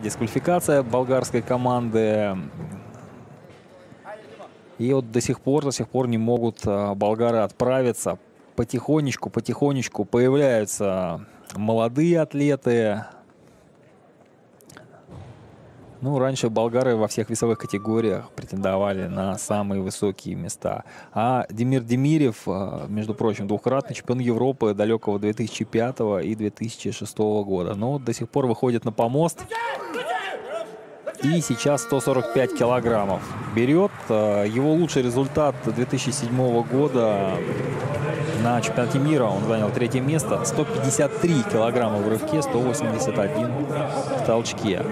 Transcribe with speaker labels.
Speaker 1: дисквалификация болгарской команды. И вот до сих пор, до сих пор не могут а, болгары отправиться. Потихонечку, потихонечку появляются молодые атлеты. Ну, раньше болгары во всех весовых категориях претендовали на самые высокие места. А Демир Демирев, а, между прочим, двухкратный чемпион Европы далекого 2005 и 2006 года. Но до сих пор выходит на помост и сейчас 145 килограммов берет. Э, его лучший результат 2007 года на чемпионате мира он занял третье место. 153 килограмма в рывке, 181 в толчке.